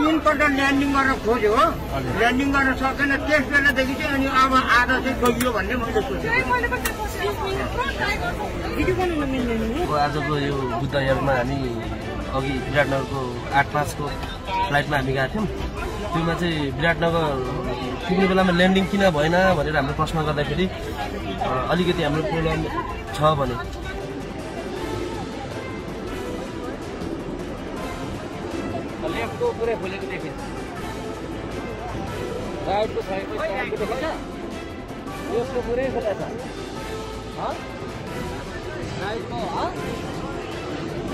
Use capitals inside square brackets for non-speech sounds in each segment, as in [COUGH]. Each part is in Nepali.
तिनपल्ट ल्यान्डिङ गर्न खोज्यो हो। ल्यान्डिङ गर्न सकेन त्यस बेलादेखि चाहिँ अनि अब आधा चाहिँ गइयो भन्ने मैले सोचेँ अब आजको यो बुद्ध एयरमा हामी अघि विराटनगरको आठ पाँचको फ्लाइटमा हामी गएको थियौँ। त्योमा चाहिँ विराटनगर पुग्ने बेलामा ल्यान्डिङ किन भएन भनेर हामीले प्रश्न गर्दाखेरि अ, अलिकति हाम्रो प्रब्लम छ भने लेफ्टको पुरै खोलेको देखिन्छ। राइटको छैको साइडको देखिन्छ। लेफ्टको पुरै खोला छ। राइटको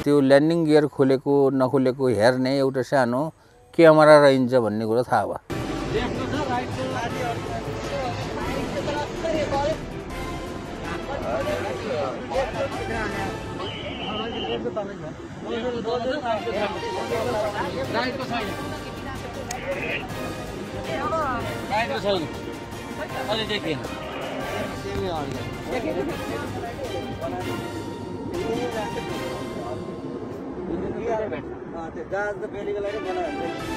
त्यो ल्यान्डिङ गियर खोलेको नखोलेको हेर्ने एउटा सानो क्यामेरा रहन्छ भन्ने कुरो थाहा भयो। राइटको छैन अहिले देखिएन जहाज त बेलीको लागि बनायो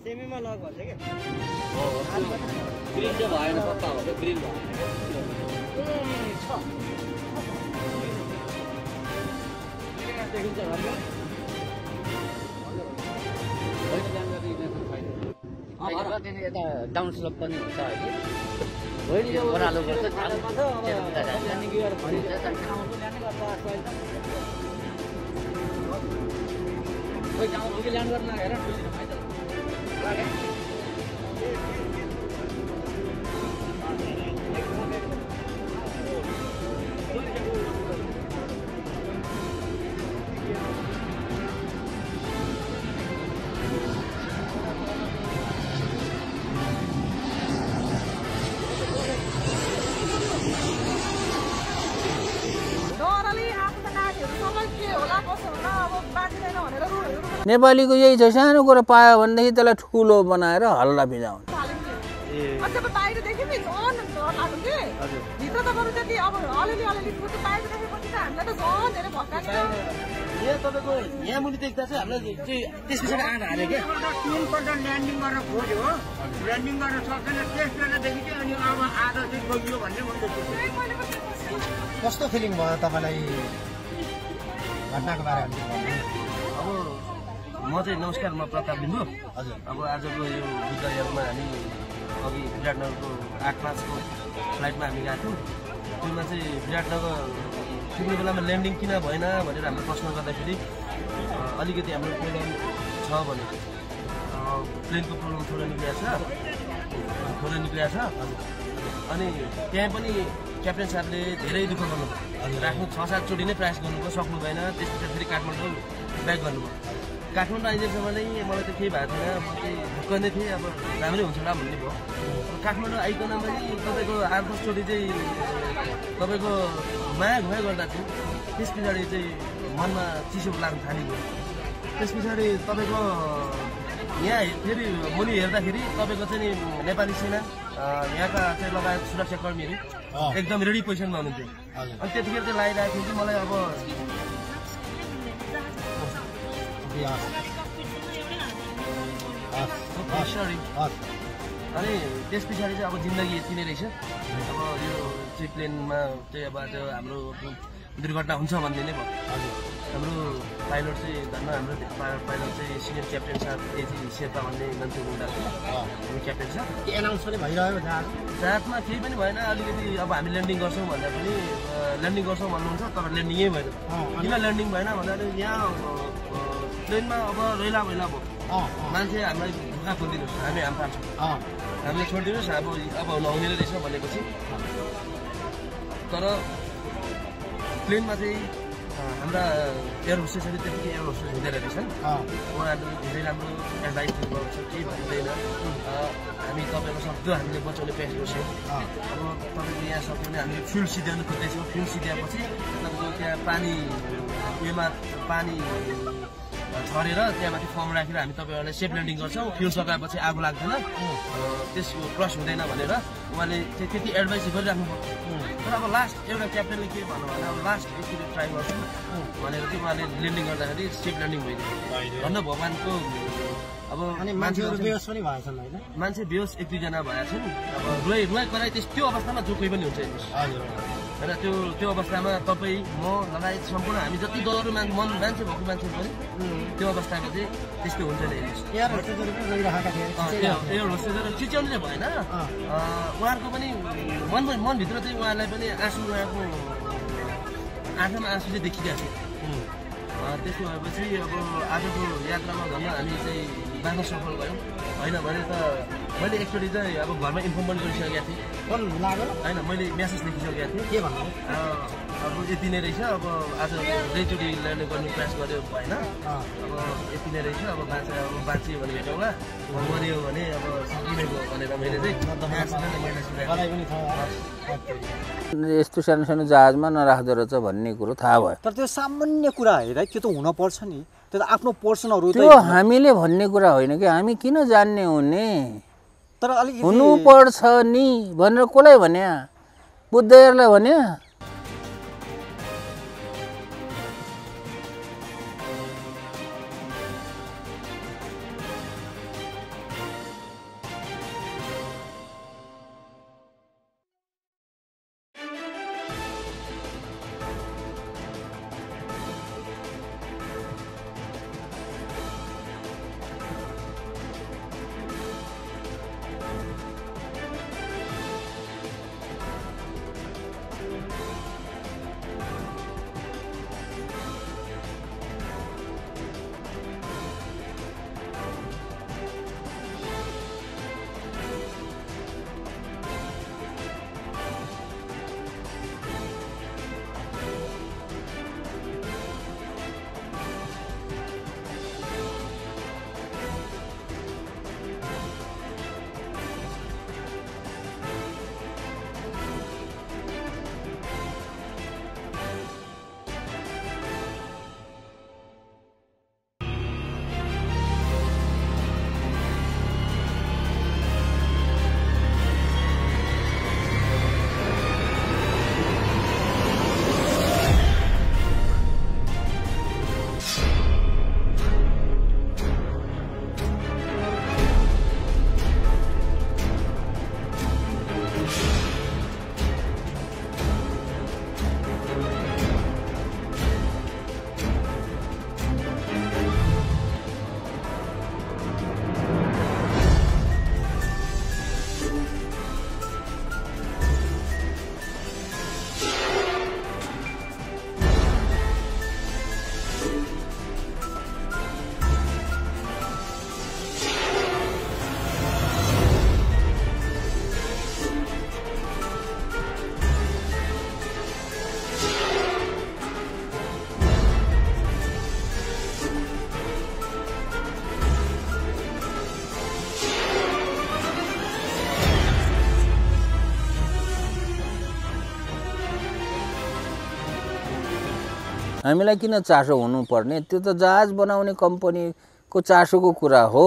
सेमीमा लग भन्छ क्या ग्रिन चाहिँ भएन हो क्या ग्रिन भयो देखिन्छ यता डाउन स्लोप पनि हुन्छ अहिले ओह्रालो गर्छ ल्यान्ड गर्न हेर डरले नेपालीको यही छ सानो कुरो पायो भनेदेखि त्यसलाई ठुलो बनाएर हल्ला फिजाउने थाल्यो अन्त अब बाहिरदेखि नि झन् डर लाग्यो कि? भित्र त बरु त्यति अब अलिअलि अलिअलि फुट्यो बाहिर देखेपछि त हामीलाई त झन् धेरै भत्कायो यहाँ तपाईँको यहाँ मुनि देख्दा चाहिँ हामीलाई चाहिँ त्यस पछाडि आँट हाल्यो क्या। तिनपल्ट ल्यान्डिङ गर्न खोज्यो हो। ल्यान्डिङ गर्न सकेन त्यस बेलादेखि चाहिँ अनि अब आधा चाहिँ गइयो भन्ने मैले सोचेँ कस्तो फिलिङ भयो तपाईँलाई घटनाको बारेमा? म चाहिँ नमस्कार म प्रताप लिम्बू हजुर। अब आजको यो बुद्ध एयरमा हामी अघि विराटनगरको आठ पाँचको फ्लाइटमा हामी गएको थियौँ। त्योमा चाहिँ विराटनगर पुग्ने बेलामा ल्यान्डिङ किन भएन भनेर हामीले प्रश्न गर्दाखेरि अलिकति हाम्रो प्रब्लम छ भने प्लेनको प्रब्लम थोरै निक्लिएको छ। थोरै निक्लिएको छ। अनि त्यहाँ पनि क्याप्टेन साहबले धेरै दुःख गर्नुभयो। राख्नु छ सातचोटि नै प्रयास गर्नुभयो सक्नु भएन। त्यस पछाडि फेरि काठमाडौँ ब्याक गर्नुभयो। काठमाडौँ आइदिएसम्म चाहिँ मलाई त केही भएको थिएन। म चाहिँ ढुक्क नै थिएँ। अब राम्रै हुन्छ होला भन्ने भयो। काठमाडौँ आइकन पनि तपाईँको दसचोटि चाहिँ तपाईँको माया घुमाइ गर्दा चाहिँ त्यस पछाडि चाहिँ मनमा चिसो लाग्न थालेको त्यस पछाडि तपाईँको यहाँ फेरि मुनि हेर्दाखेरि तपाईँको चाहिँ नि नेपाली सेना यहाँका चाहिँ लगायत सुरक्षाकर्मीहरू। एकदम रेडी पोजिसनमा हुनुहुन्थ्यो। अनि त्यतिखेर चाहिँ लगाइरहेको थियो कि मलाई अब अनि त्यस पछाडि चाहिँ अब जिन्दगी यति नै रहेछ अब यो चाहिँ प्लेनमा चाहिँ अब त्यो हाम्रो दुर्घटना हुन्छ भन्ने नै भयो हाम्रो पाइलट चाहिँ धन्न हाम्रो पाइलट चाहिँ सिनियर क्याप्टेन साहब एजी शेर्पा भन्ने मान्छे हामी क्याप्टेन के एनाउन्स पनि भइरह्यो जहाज रातमा केही पनि भएन अलिकति अब हामी ल्यान्डिङ गर्छौँ भन्दा पनि ल्यान्डिङ गर्छौँ भन्नुहुन्छ तर ल्यान्डिङै भएन किन ल्यान्डिङ भएन भन्दाखेरि यहाँ प्लेनमा अब रैला भैला भयो मान्छे हामीलाई ढुक्का खोलिदिनुहोस् हामी हाम अँ। हामीले छोडिदिनुहोस् अब अब नहुने रहेछ भनेपछि। तर प्लेनमा चाहिँ हाम्रा एयर होस्टेसहरू त्यतिकै एयर होस्टेस हुँदैन रहेछन् उहाँहरूले धेरै राम्रो एडभाइस दिनुभएको छ केही भन्दैन। हामी तपाईँको सक्दो हामीले बचाउने प्रयास गर्छौँ। अब तपाईँको यहाँ सक्यो भने हामीले फ्युल सिध्याउनु खोज्दैछौँ। फ्युल सिध्याएपछि तपाईँको त्यहाँ पानी उयोमा पानी छरेर त्यहाँमाथि फर्म राखेर हामी तपाईँहरूलाई सेफ ल्यान्डिङ गर्छौँ। फ्युल सकाएपछि आगो लाग्दैन। त्यसको क्रस हुँदैन भनेर उहाँले त्यति एडभाइस गरिराख्नु भयो तर अब लास्ट एउटा क्याप्टेनले के भन्नु भने अब लास्ट एकचोटि ट्राई गर्छु। भनेर चाहिँ उहाँले ल्यान्डिङ गर्दाखेरि सेफ ल्यान्डिङ भइदियो। धन्न भगवान्को अब अनि मान्छेहरू बेहोस पनि भएछन् होइन? मान्छे बेहोस एक दुईजना भएका छन् अब रुवाई रुवाई कराई त्यस त्यो अवस्थामा जो कोही पनि हुन्छ। हजुर। होइन त्यो त्यो अवस्थामा तपाईँ म लगायत सम्पूर्ण हामी जति डरहरू मान मन मान्छे भएको मान्छेहरू पनि त्यो अवस्थामा चाहिँ त्यस्तो हुन्छ नि चिच्याउनु चाहिँ भएन। उहाँहरूको पनि मन मनभित्र चाहिँ उहाँलाई पनि आँसु उहाँको आँखामा आँसु चाहिँ देखिरहेको थियो। अँ, त्यसो भएपछि अब आजको यात्रामा झन् हामी चाहिँ बाँच्न सफल भयौँ। होइन भने त मैले एकचोटि चाहिँ अब घरमा इन्फर्म पनि गरिसकेको थिएँ। फोन लाग्यो होइन मैले मेसेज लेखिसकेको थिएँ। के भन्नु? अँ, अब यति नै रहेछ अब आज दुईचोटि ल्यान्ड गर्ने प्रयास गर्यो भएन। अब यति नै रहेछ अब बाँचे अब बाँचियो भने भेटौँला मऱ्यो भने अब सकिने भयो भनेर मैले चाहिँ यस्तो सानो सानो जहाजमा नराख्दो रहेछ भन्ने कुरो थाहा भयो। तर त्यो सामान्य कुरा होइन त्यो त हुनपर्छ नि। त्यो त आफ्नो पर्सनहरू त्यो हामीले भन्ने कुरा होइन कि हामी किन जान्ने हुने तर अलिकति हुनुपर्छ नि भनेर कसलाई भने बुद्धहरूलाई भने हामीलाई किन चासो हुनुपर्ने? त्यो त जहाज बनाउने कम्पनीको चासोको कुरा हो।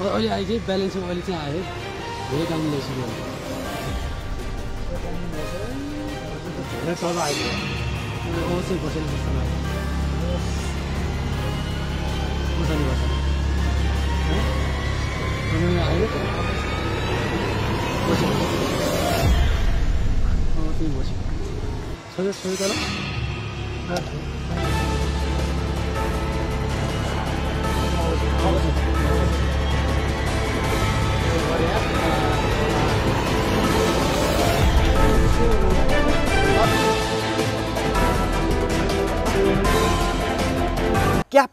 अहिले आयो चाहिँ ब्यालेन्स अहिले चाहिँ आयो धेरै काम ल्याइसक्यो धेरै तल आइपुग्यो चाहिँ बसेर छोयो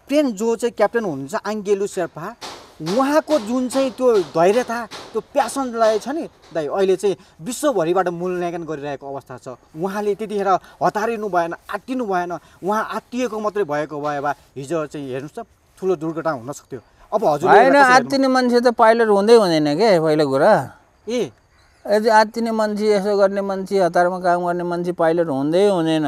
क्याप्टेन जो चाहिँ क्याप्टेन हुनुहुन्छ आङ्गेलु शेर्पा उहाँको जुन चाहिँ त्यो धैर्यता त्यो प्यासनलाई छ नि दाइ अहिले चाहिँ विश्वभरिबाट मूल्याङ्कन गरिरहेको अवस्था छ। उहाँले त्यतिखेर हतारिनु भएन आत्तिनु भएन उहाँ आत्तिएको मात्रै भएको भए भए हिजो चाहिँ हेर्नुहोस् त ठुलो दुर्घटना हुन सक्थ्यो। अब हजुर होइन आत्तिने मान्छे त पाइलट हुँदै हुँदैन के पहिलो कुरा? ए। यदि आत्तिने मान्छे यसो गर्ने मान्छे हतारमा काम गर्ने मान्छे पाइलट हुँदै हुँदैन।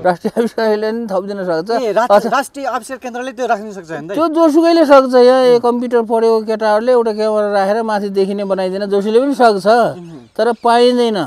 [LAUGHS] राष्ट्रिय आविष्कारले नि थपिदिन सक्छ। राष्ट्रिय आविष्कार केन्द्रले त्यो राख्न सक्छ? त्यो जोसुकैले सक्छ यहाँ कम्प्युटर पढेको केटाहरूले एउटा क्यामेरा राखेर माथि देखिने बनाइदिन जोसुले पनि सक्छ। तर पाइँदैन।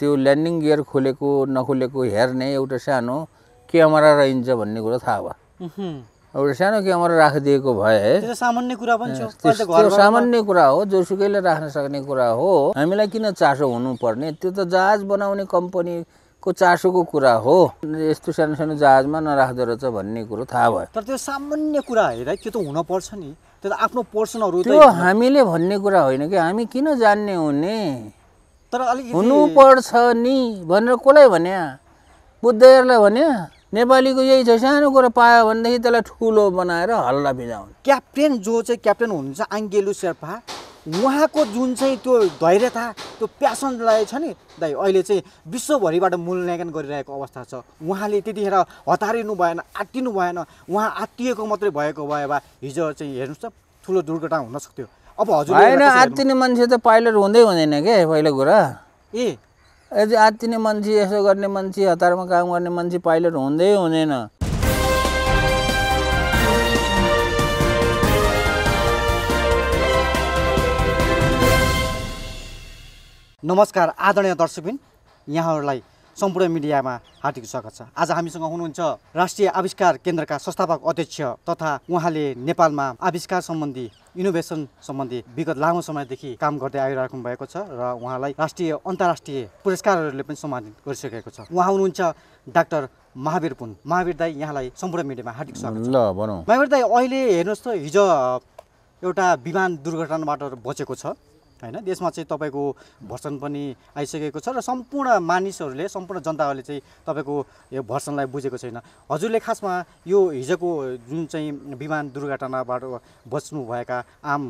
त्यो ल्यान्डिङ गियर खोलेको नखोलेको हेर्ने एउटा सानो क्यामेरा रहन्छ भन्ने कुरो थाहा भयो। एउटा सानो क्यामेरा राखिदिएको भए सामान्य कुरा पनि त्यो सामान्य कुरा हो जोसुकैले राख्न सक्ने कुरा हो। हामीलाई किन चासो हुनुपर्ने? त्यो त जहाज बनाउने कम्पनीको चासोको कुरा हो। यस्तो सानो सानो जहाजमा नराख्दो रहेछ भन्ने कुरो थाहा भयो। तर त्यो सामान्य कुरा है दाइ त्यो त हुनपर्छ नि। त्यो त आफ्नो पर्सनहरू त्यो हामीले भन्ने कुरा होइन कि हामी किन जान्ने हुने? तर अलिकति हुनुपर्छ नि भनेर कसलाई भन्या? बुद्धहरूलाई भन्या? नेपालीको यही छ सानो कुरा पायो भनेदेखि त्यसलाई ठुलो बनाएर हल्ला भिजाउने क्याप्टेन जो चाहिँ क्याप्टेन हुनुहुन्छ आङ्गेलु शेर्पा उहाँको जुन चाहिँ त्यो धैर्यता त्यो प्यासनलाई छ नि दाइ अहिले चाहिँ विश्वभरिबाट मूल्याङ्कन गरिरहेको अवस्था छ। उहाँले त्यतिखेर हतारिनु भएन आत्तिनु भएन उहाँ आत्तिएको मात्रै भएको भए भए हिजो चाहिँ हेर्नुहोस् त ठुलो दुर्घटना हुन सक्थ्यो। अब हजुर होइन आत्तिने मान्छे त पाइलट हुँदै हुँदैन के पहिलो कुरा? ए। यदि आत्तिने मान्छे यसो गर्ने मान्छे हतारमा काम गर्ने मान्छे पाइलट हुँदै हुँदैन। नमस्कार आदरणीय दर्शकबिन। यहाँहरूलाई सम्पूर्ण मिडियामा हार्दिक स्वागत छ। आज हामीसँग हुनुहुन्छ राष्ट्रिय आविष्कार केन्द्रका संस्थापक अध्यक्ष तथा उहाँले नेपालमा आविष्कार सम्बन्धी इनोभेसन सम्बन्धी विगत लामो समयदेखि काम गर्दै आइराख्नु भएको छ र उहाँलाई राष्ट्रिय अन्तर्राष्ट्रिय पुरस्कारहरूले पनि सम्मानित गरिसकेको छ। उहाँ हुनुहुन्छ डाक्टर महावीर पुन। महावीर दाई यहाँलाई सम्पूर्ण मिडियामा हार्दिक स्वागत ल भनौँ। महावीर दाई अहिले हेर्नुहोस् त हिजो एउटा विमान दुर्घटनाबाट बचेको छ। होइन? देशमा चाहिँ तपाईँको भर्सन पनि आइसकेको छ र सम्पूर्ण मानिसहरूले सम्पूर्ण जनताहरूले चाहिँ तपाईँको यो भर्सनलाई बुझेको छैन। हजुरले खासमा यो हिजोको जुन चाहिँ विमान दुर्घटनाबाट बच्नुभएका आम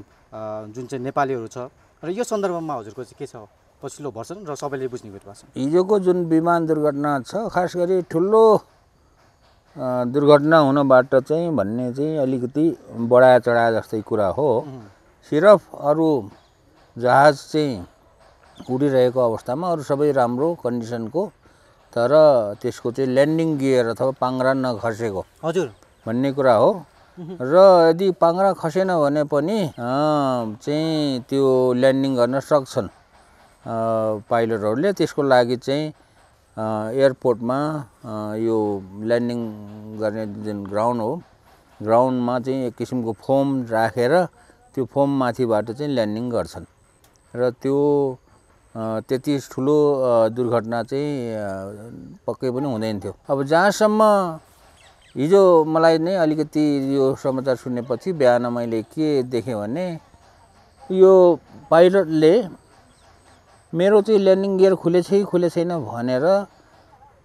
जुन चाहिँ नेपालीहरू छ र यो सन्दर्भमा हजुरको चाहिँ के छ पछिल्लो भर्सन र सबैले बुझ्ने भएको छ? हिजोको जुन विमान दुर्घटना छ खास गरी ठुलो दुर्घटना हुनबाट चाहिँ भन्ने चाहिँ अलिकति बढाए चढाए जस्तै कुरा हो। सिर्फ अरू जहाज चाहिँ उडिरहेको अवस्थामा अरू सबै राम्रो कन्डिसनको तर त्यसको चाहिँ ल्यान्डिङ गियर अथवा पाङ्ग्रा नखसेको हजुर। भन्ने कुरा हो। र यदि पाङ्ग्रा खसेन भने पनि चाहिँ त्यो ल्यान्डिङ गर्न सक्छन्। पाइलटहरूले त्यसको लागि चाहिँ एयरपोर्टमा यो ल्यान्डिङ गर्ने जुन ग्राउन्ड हो ग्राउन्डमा चाहिँ एक किसिमको फोम राखेर त्यो फोम माथिबाट चाहिँ ल्यान्डिङ गर्छन्। र त्यो त्यति ठुलो दुर्घटना चाहिँ पक्कै पनि हुँदैन थियो। अब जहाँसम्म हिजो मलाई नै अलिकति यो समाचार सुनेपछि बिहान मैले के देखेँ भने यो पाइलटले मेरो चाहिँ ल्यान्डिङ गियर खुले छै खुले छैन भनेर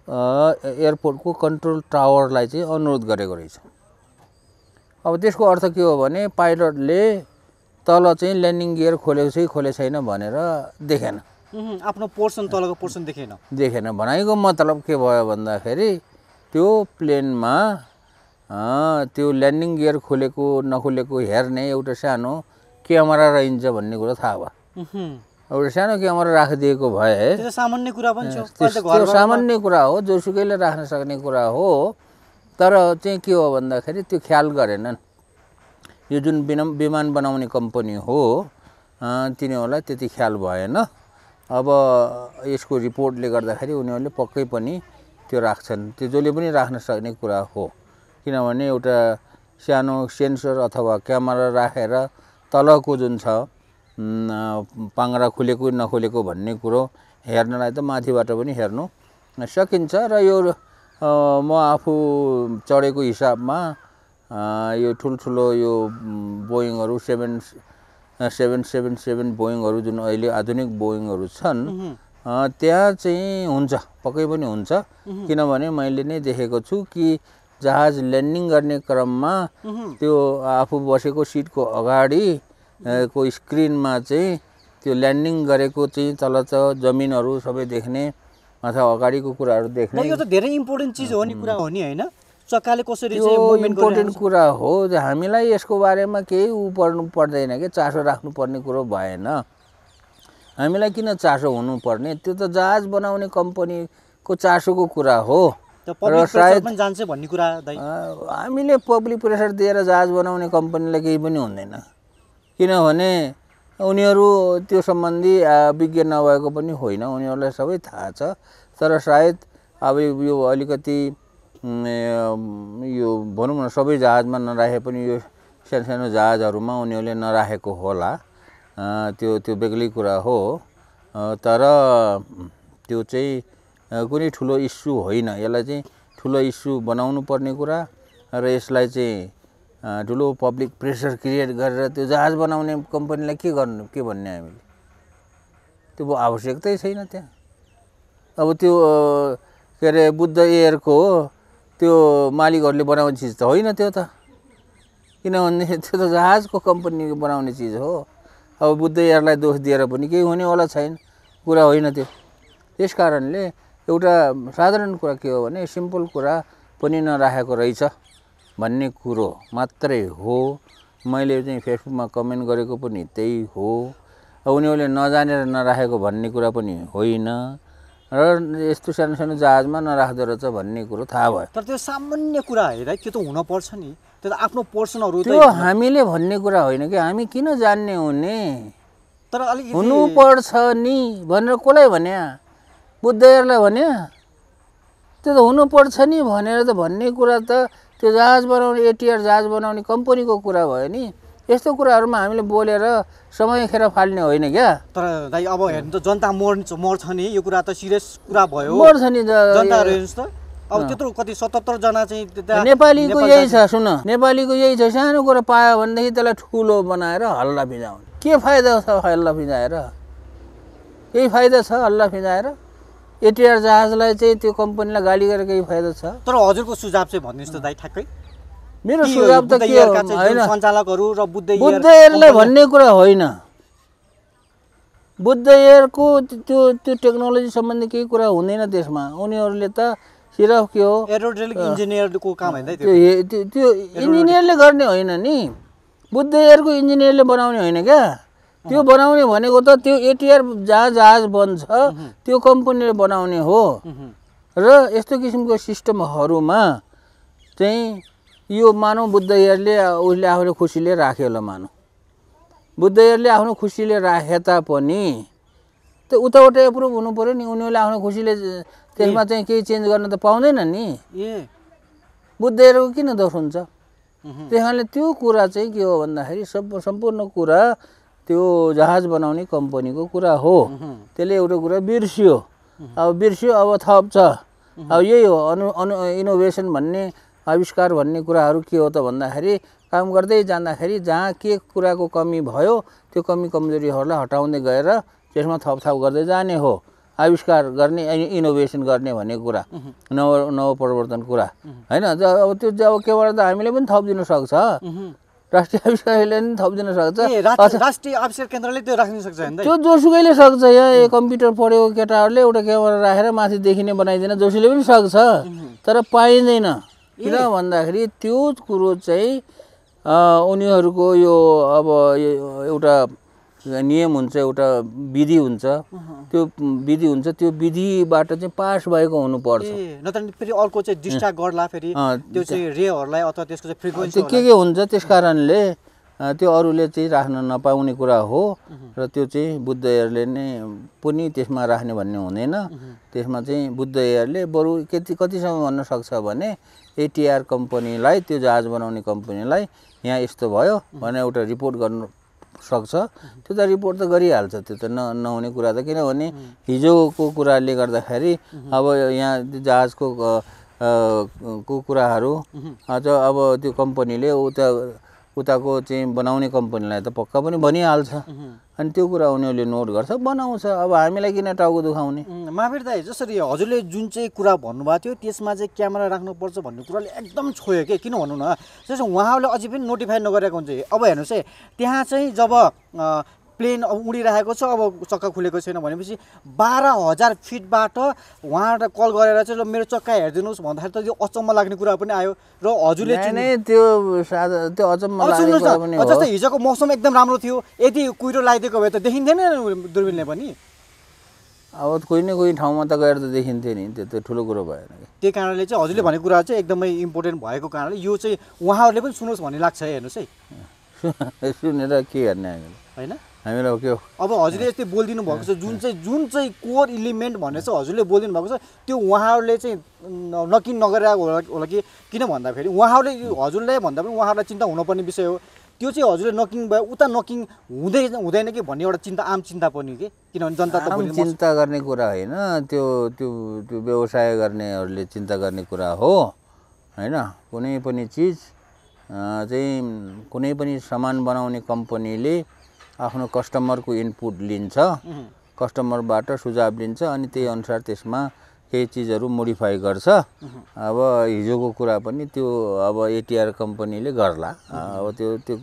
एयरपोर्टको कन्ट्रोल टावरलाई चाहिँ अनुरोध गरेको रहेछ। अब त्यसको अर्थ के हो भने पाइलटले तल चाहिँ ल्यान्डिङ गियर खोलेको छै खोले छैन भनेर देखेन। आफ्नो पोर्सन तलको पोर्सन देखेन। देखेन। भनाइको मतलब के भयो भन्दाखेरि त्यो प्लेनमा त्यो ल्यान्डिङ गियर खोलेको नखोलेको हेर्ने एउटा सानो क्यामेरा रहन्छ भन्ने कुरो थाहा भयो। एउटा सानो क्यामेरा राखिदिएको भए सामान्य कुरा पनि त्यो सामान्य कुरा हो जोसुकैले राख्न सक्ने कुरा हो। तर चाहिँ के हो भन्दाखेरि त्यो ख्याल गरेनन्। यो जुन बिनम विमान बनाउने कम्पनी हो तिनीहरूलाई त्यति ख्याल भएन। अब यसको रिपोर्टले गर्दाखेरि उनीहरूले पक्कै पनि त्यो राख्छन्। त्यो जसले पनि राख्न सक्ने कुरा हो। किनभने एउटा सानो सेन्सर अथवा क्यामेरा राखेर तलको जुन छ उम्, पाङ्ग्रा खुलेको नखुलेको भन्ने कुरो हेर्नलाई त माथिबाट पनि हेर्नु सकिन्छ। र यो म आफू चढेको हिसाबमा यो ठुल्ठुलो यो बोइङहरू सेभेन सेभेन सेभेन सेभेन बोइङहरू जुन अहिले आधुनिक बोइङहरू छन् त्यहाँ चाहिँ हुन्छ पक्कै पनि हुन्छ। किनभने मैले नै देखेको छु कि जहाज ल्यान्डिङ गर्ने क्रममा त्यो आफू बसेको सिटको अगाडि को स्क्रिनमा चाहिँ त्यो ल्यान्डिङ गरेको चाहिँ तल त जमिनहरू सबै देख्ने अथवा अगाडिको कुराहरू देख्ने। यो त धेरै इम्पोर्टेन्ट चिज हो नि कुरा हो नि होइन? चक्काले कसरी इम्पोर्टेन्ट कुरा हो हामीलाई यसको बारेमा केही उ पर्नु पर्दैन कि? चासो राख्नुपर्ने कुरो भएन। हामीलाई किन चासो हुनुपर्ने? त्यो त जहाज बनाउने कम्पनीको चासोको कुरा हो। प्रेसर सायद- हामीले पब्लिक प्रेसर दिएर जहाज बनाउने कम्पनीलाई केही पनि हुँदैन। किनभने उनीहरू त्यो सम्बन्धी विज्ञ नभएको पनि होइन। उनीहरूलाई सबै थाहा छ। तर सायद अब यो अलिकति यो भनौँ न सबै जहाजमा नराखे पनि यो सानो सानो जहाजहरूमा उनीहरूले नराखेको होला। त्यो त्यो बेग्लै कुरा हो। तर त्यो चाहिँ कुनै ठुलो इस्यु होइन। यसलाई चाहिँ ठुलो इस्यु बनाउनु पर्ने कुरा र यसलाई चाहिँ ठुलो पब्लिक प्रेसर क्रिएट गरेर त्यो जहाज बनाउने कम्पनीलाई के गर्नु के भन्ने हामीले? त्यो आवश्यकतै छैन त्यहाँ। अब त्यो के अरे बुद्ध एयरको त्यो मालिकहरूले बनाउने चिज त होइन त्यो त। किनभने [LAUGHS] त्यो त जहाजको कम्पनीको बनाउने चिज हो। अब बुद्ध एयरलाई दोष दिएर पनि केही हुनेवाला छैन। कुरा होइन त्यो। त्यस कारणले एउटा साधारण कुरा के हो भने सिम्पल कुरा पनि नराखेको रहेछ भन्ने कुरो मात्रै हो। मैले चाहिँ फेसबुकमा कमेन्ट गरेको पनि त्यही हो। उनीहरूले नजानेर नराखेको भन्ने कुरा पनि होइन। र यस्तो सानो सानो जहाजमा नराख्दो रहेछ भन्ने कुरो थाहा भयो। तर त्यो सामान्य कुरा हेर त्यो त हुनपर्छ नि। त्यो त आफ्नो पोर्सनहरू त्यो हामीले भन्ने कुरा होइन कि हामी किन जान्ने हुने? तर अलिकति हुनुपर्छ नि भनेर कसलाई भन्या? बुद्धहरूलाई भन्या? त्यो त हुनुपर्छ नि भनेर त भन्ने कुरा त त्यो जहाज बनाउने एटिआर जहाज बनाउने कम्पनीको कुरा भयो नि। यस्तो कुराहरूमा हामीले बोलेर समय खेर फाल्ने होइन क्या। तर दाइ अब हेर्नु त जनता मर्छ मर्छ नि। यो कुरा त सिरियस कुरा भयो। मर्छ नि ज- जनताहरू हेर्नुहोस् त। अब त्यत्रो कति सतहत्तरजना चाहिँ नेपालीको नेपाल यही। छ सुन। नेपालीको यही छ। सानो कुरो पायो भनेदेखि त्यसलाई ठुलो बनाएर हल्ला फिजाउने के फाइदा छ हल्ला फिजाएर केही फाइदा छ हल्ला फिजाएर एटिआर जहाजलाई चाहिँ त्यो कम्पनीलाई गाली गरेर केही फाइदा छ? तर हजुरको सुझाव चाहिँ भन्नुहोस् त दाइ ठ्याक्कै। मेरो सुझाव त के होइन। सञ्चालकहरू र बुद्ध एयर बुद्ध एयरलाई कम्पनी- भन्ने कुरा होइन। बुद्ध एयरको त्यो त्यो टेक्नोलोजी सम्बन्धी केही कुरा हुँदैन त्यसमा। उनीहरूले त सिर्फ के हो इन्जिनियरको काम होइन त्यो। त्यो इन्जिनियरले गर्ने होइन नि। बुद्ध एयरको इन्जिनियरले बनाउने होइन क्या। त्यो बनाउने भनेको त त्यो एटिआर जहाँ जहाज बन्छ त्यो कम्पनीले बनाउने हो। र यस्तो किसिमको सिस्टमहरूमा चाहिँ यो मानव बुद्ध एयरले उसले आफूले खुसीले राख्यो होला मानव। बुद्ध एयरले आफ्नो खुसीले राखे तापनि त्यो उताबाट एप्रुभ हुनु पऱ्यो नि उनीहरूले आफ्नो खुसीले त्यसमा चाहिँ केही चेन्ज गर्न त पाउँदैन नि। ए। बुद्ध एयरको किन दोष हुन्छ। त्यही कारणले त्यो कुरा चाहिँ के हो भन्दाखेरि सब सम्पूर्ण कुरा त्यो जहाज बनाउने कम्पनीको कुरा हो। त्यसले एउटा कुरा बिर्सियो। अब बिर्सियो अब थप छ अब यही हो अनु अनु इनोभेसन भन्ने आविष्कार भन्ने कुराहरू के हो त भन्दाखेरि काम गर्दै जाँदाखेरि जहाँ के कुराको कमी भयो त्यो कमी कमजोरीहरूलाई हटाउँदै गएर त्यसमा थपथाप गर्दै जाने हो। आविष्कार गर्ने इनोभेसन गर्ने भन्ने कुरा नव नव परिवर्तन कुरा। होइन अब त्यो जब केबाट त हामीले पनि थप दिन सक्छ। राष्ट्रिय आविष्कारले पनि थप दिन सक्छ राष्ट्रिय आविष्कार केन्द्रले त्यो राख्न सक्छ? त्यो जोसुकैले सक्छ यहाँ कम्प्युटर पढेको केटाहरूले एउटा क्यामेरा राखेर माथि देखिने बनाइदिन जोसुले पनि सक्छ। तर पाइँदैन। किन भन्दाखेरि त्यो कुरो चाहिँ उनीहरूको यो अब एउटा नियम हुन्छ एउटा विधि हुन्छ। त्यो विधि हुन्छ त्यो विधिबाट चाहिँ पास भएको हुनुपर्छ। ए न त फेरि अर्को चाहिँ डिस्ट्राक्ट गर्ला फेरि। अँ, त्यो चाहिँ रेहरूलाई अथवा त्यसको चाहिँ फ्रिक्वेन्सी त्यो के के हुन्छ त्यस कारणले त्यो अरूले चाहिँ राख्न नपाउने कुरा हो। र त्यो चाहिँ बुद्ध एयरले नै पनि त्यसमा राख्ने भन्ने हुँदैन। त्यसमा चाहिँ बुद्ध एयरले बरु कति कतिसम्म भन्न सक्छ भने एटिआर कम्पनीलाई त्यो जहाज बनाउने कम्पनीलाई यहाँ यस्तो भयो भनेर एउटा रिपोर्ट गर्नु सक्छ। त्यो त रिपोर्ट त गरिहाल्छ त्यो त न नहुने कुरा त किनभने हिजोको कुराले गर्दाखेरि अब यहाँ त्यो जहाजको को कुराहरू अझ अब त्यो कम्पनीले उता उताको चाहिँ बनाउने कम्पनीलाई त पक्का पनि भनिहाल्छ। अनि त्यो कुरा उनीहरूले नोट गर्छ बनाउँछ। अब हामीलाई किन टाउको दुखाउने? महावीर दाई जसरी हजुरले जुन चाहिँ कुरा भन्नुभएको थियो त्यसमा चाहिँ क्यामेरा राख्नुपर्छ भन्ने कुराले एकदम छोयो कि? किन भन्नु न? जस्तो उहाँहरूले अझै पनि नोटिफाई नगरेको हुन्छ। अब हेर्नुहोस् है त्यहाँ चाहिँ जब प्लेन अब उडिरहेको छ अब चक्का खुलेको छैन भनेपछि बाह्र हजार फिटबाट उहाँबाट कल गरेर चाहिँ ल मेरो चक्का हेरिदिनुहोस् भन्दाखेरि त यो अचम्म लाग्ने कुरा पनि आयो र हजुरले नै त्यो त्यो अचम्म जस्तै हिजोको मौसम एकदम राम्रो थियो यदि कुहिरो लगाइदिएको भए त देखिन्थेन दुर्बिनले पनि? अब कोही न कोही ठाउँमा त गएर त देखिन्थ्यो नि त्यो त ठुलो कुरो भएन कि। त्यही कारणले चाहिँ हजुरले भनेको कुरा चाहिँ एकदमै इम्पोर्टेन्ट भएको कारणले यो चाहिँ उहाँहरूले पनि सुनोस् भन्ने लाग्छ है हेर्नुहोस् है। [LAUGHS] सुनेर के गर्ने हामीले होइन? हामीलाई के हो? अब हजुरले यस्तै बोलिदिनु भएको छ जुन चाहिँ जुन चाहिँ कोर इलिमेन्ट भन्ने चाहिँ हजुरले बोलिदिनु भएको छ त्यो उहाँहरूले चाहिँ नकिन नगरेको होला होला कि किन भन्दाखेरि उहाँहरूले हजुरलाई भन्दा पनि उहाँहरूलाई चिन्ता हुनुपर्ने विषय हो। त्यो चाहिँ हजुरले नकिङ भयो उता नकिङ हुँदै हुँदैन कि भन्ने एउटा चिन्ता आम चिन्ता पनि के? किनभने जनता त चिन्ता गर्ने कुरा होइन त्यो त्यो त्यो व्यवसाय गर्नेहरूले चिन्ता गर्ने कुरा हो होइन? कुनै पनि चिज चाहिँ कुनै पनि सामान बनाउने कम्पनीले आफ्नो कस्टमरको इनपुट लिन्छ कस्टमरबाट सुझाव लिन्छ अनि त्यही अनुसार त्यसमा केही चिजहरू मोडिफाई गर्छ। अब हिजोको कुरा पनि त्यो अब एटिआर कम्पनीले गर्ला। अब त्यो त्यो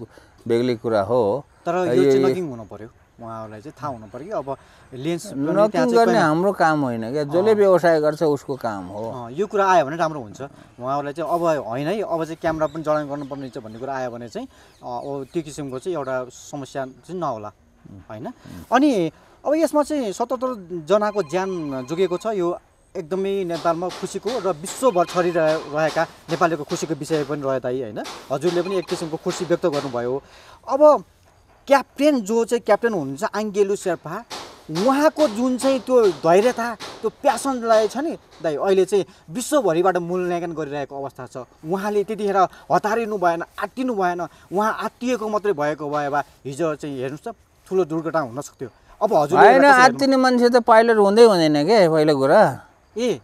बेग्लै कुरा हो। तर यो चाहिँ हुनु पर्यो। उहाँहरूलाई चाहिँ थाहा हुनु पर्यो कि अब लेन्स गर्ने हाम्रो काम होइन क्या। जसले व्यवसाय गर्छ उसको काम हो। यो कुरा आयो भने राम्रो हुन्छ। उहाँहरूलाई चाहिँ अब होइन है अब चाहिँ क्यामेरा पनि जडान गर्नुपर्ने रहेछ भन्ने कुरा आयो भने चाहिँ अब त्यो किसिमको चाहिँ एउटा समस्या चाहिँ नहोला। होइन? अनि अब यसमा चाहिँ सतहत्तरजनाको ज्यान जोगिएको छ। यो एकदमै नेपालमा खुसीको र विश्वभर छरिरहे रहेका नेपालीको खुसीको विषय पनि रह्यो दाइ होइन? हजुरले पनि एक किसिमको खुसी व्यक्त गर्नुभयो। अब क्याप्टेन जो चाहिँ क्याप्टेन हुनुहुन्छ आङ्गेलु शेर्पा उहाँको जुन चाहिँ त्यो धैर्यता त्यो प्यासनलाई छ नि दाइ अहिले चाहिँ विश्वभरिबाट मूल्याङ्कन गरिरहेको अवस्था छ। उहाँले त्यतिखेर हतारिनु भएन आत्तिनु भएन उहाँ आत्तिएको मात्रै भएको भए भए हिजो चाहिँ हेर्नुहोस् त ठुलो दुर्घटना हुन सक्थ्यो। अब हजुर होइन आत्तिने मान्छे त पाइलट हुँदै हुँदैन के पहिलो कुरा? ए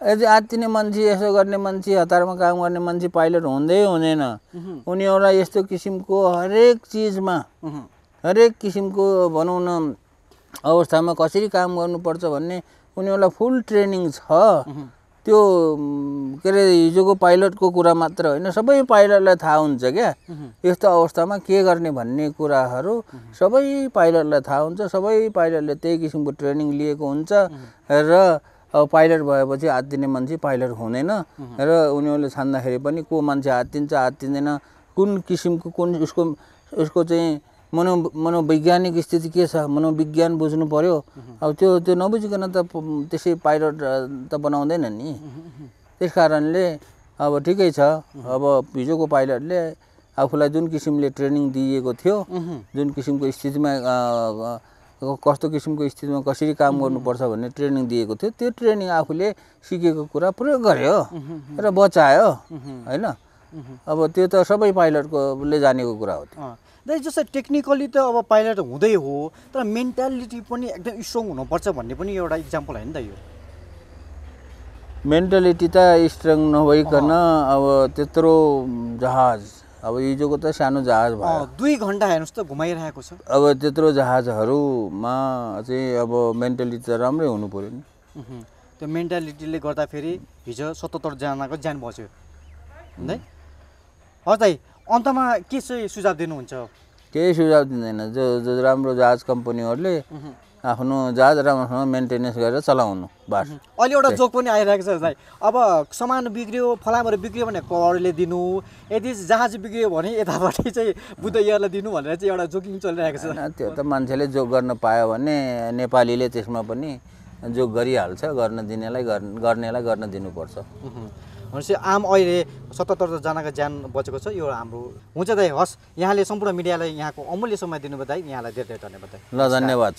यदि आत्तिने मान्छे यसो गर्ने मान्छे हतारमा काम गर्ने मान्छे पाइलट हुँदै हुँदैन। उनीहरूलाई यस्तो किसिमको हरेक चिजमा हरेक किसिमको भनौँ न अवस्थामा कसरी काम गर्नुपर्छ भन्ने उनीहरूलाई फुल ट्रेनिङ छ। त्यो के अरे हिजोको पाइलटको कुरा मात्र होइन सबै पाइलटलाई थाहा हुन्छ क्या। यस्तो अवस्थामा के गर्ने भन्ने कुराहरू सबै पाइलटलाई थाहा हुन्छ सबै पाइलटले त्यही किसिमको ट्रेनिङ लिएको हुन्छ र अब पाइलट भएपछि आत्तिने मान्छे पाइलट हुँदैन। र उनीहरूले छान्दाखेरि पनि को मान्छे आत्तिन्छ आत्तिँदैन कुन किसिमको कुन उसको उसको चाहिँ मनो मनोवैज्ञानिक स्थिति के छ मनोविज्ञान बुझ्नु पर्यो। अब त्यो त्यो नबुझिकन त त्यसै पाइलट त बनाउँदैन नि। त्यस कारणले अब ठिकै छ। अब हिजोको पाइलटले आफूलाई जुन किसिमले ट्रेनिङ दिइएको थियो जुन किसिमको स्थितिमा कस्तो किसिमको स्थितिमा कसरी काम गर्नुपर्छ भन्ने ट्रेनिङ दिएको थियो त्यो ट्रेनिङ आफूले सिकेको कुरा प्रयोग गर्यो र बचायो होइन? अब त्यो त सबै पाइलटकोले जानेको कुरा हो त्यो। दाइ जस्तै टेक्निकली त अब पाइलट हुँदै हो तर मेन्टालिटी पनि एकदम स्ट्रङ हुनुपर्छ भन्ने पनि एउटा इक्जाम्पल होइन त यो? मेन्टालिटी त स्ट्रङ नभइकन अब त्यत्रो जहाज अब हिजोको त सानो जहाज भयो। दुई घन्टा हेर्नुहोस् त घुमाइरहेको छ। अब त्यत्रो जहाजहरूमा चाहिँ अब मेन्टालिटी त राम्रै हुनु पऱ्यो नि। त्यो मेन्टालिटीले गर्दाखेरि हिजो सतहत्तरजनाको ज्यान बच्यो है दाइ अन्तमा के चाहिँ सुझाव दिनुहुन्छ? केही सुझाव दिँदैन। जो जो राम्रो जहाज कम्पनीहरूले आफ्नो जहाज राम्रोसँग मेन्टेनेन्स गरेर चलाउनु बास। अहिले एउटा जोक पनि आइरहेको छ दाइ। अब सामान बिग्रियो फलामहरू बिग्रियो भने कवरले दिनु। यदि जहाज बिग्रियो भने यतापट्टि चाहिँ बुद्ध एयरलाई दिनु भनेर चाहिँ एउटा जोकिङ चलिरहेको छ। त्यो त मान्छेले जोग गर्न पायो भने नेपालीले त्यसमा पनि जोग गरिहाल्छ गर्न दिनेलाई गर्न- गर्नेलाई गर्न दिनुपर्छ। भनेपछि आम अहिले सतहत्तरजनाको ज्यान बचेको छ यो हाम्रो हुन्छ दाइ हस्। यहाँले सम्पूर्ण मिडियालाई यहाँको अमूल्य समय दिनुभयो दाइ। यहाँलाई धेरै धेरै धन्यवाद दाइ। ल धन्यवाद।